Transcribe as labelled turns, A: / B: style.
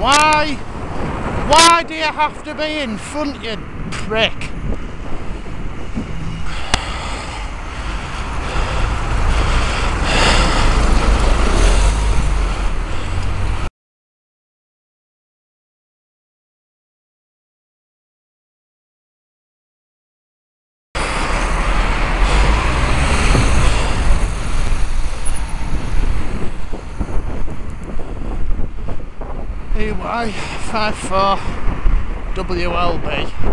A: Why? Why do you have to be in front, you prick? EY 54 WLB